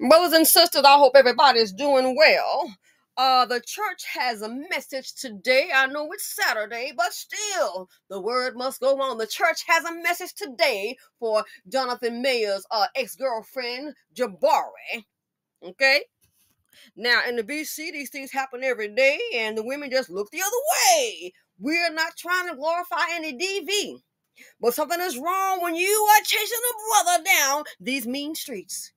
Brothers and sisters, I hope everybody's doing well. Uh, the church has a message today. I know it's Saturday, but still, the word must go on. The church has a message today for Jonathan Majors' uh, ex-girlfriend, Jabari. Okay? Now, in the BC, these things happen every day, and the women just look the other way. We're not trying to glorify any DV, but something is wrong when you are chasing a brother down these mean streets.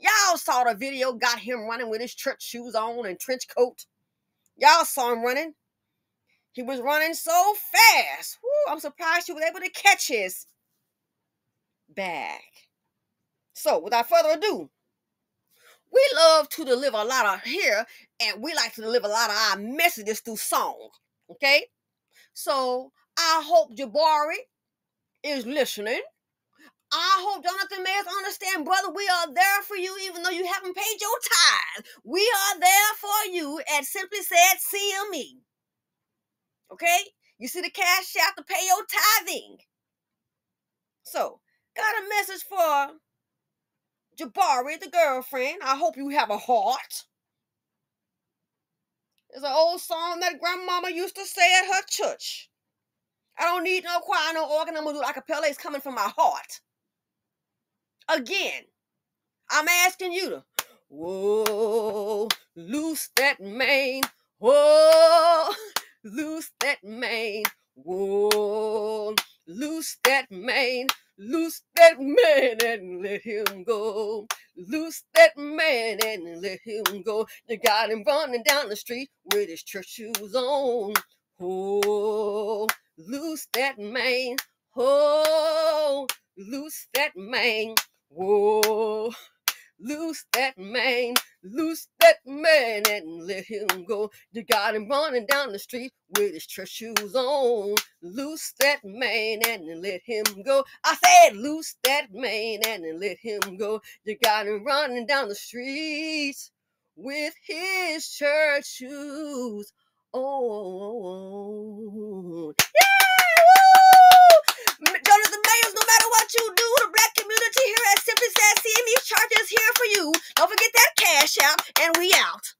Y'all saw the video, got him running with his church shoes on and trench coat. Y'all saw him running. He was running so fast. Woo, I'm surprised he was able to catch his bag. So, without further ado, we love to deliver a lot of here, and we like to deliver a lot of our messages through song. Okay? So, I hope Jabari is listening I hope Jonathan Majors understand, brother, we are there for you even though you haven't paid your tithe. We are there for you at Simply Said CME. Okay? You see the Cash App to pay your tithing. So, got a message for Jabari, the girlfriend. I hope you have a heart. There's an old song that grandmama used to say at her church. I don't need no choir, no organ. I'm gonna do acapella. It's coming from my heart. Again, I'm asking you to, whoa, loose that mane, whoa, loose that mane, whoa, loose that mane, loose that man and let him go. Loose that man and let him go. You got him running down the street with his church shoes on. Oh, loose that man. Oh, loose that man. Whoa, loose that man, loose that man and let him go. You got him running down the street with his church shoes on. Loose that man and let him go. I said, loose that man and let him go. You got him running down the streets with his church shoes on. and we out.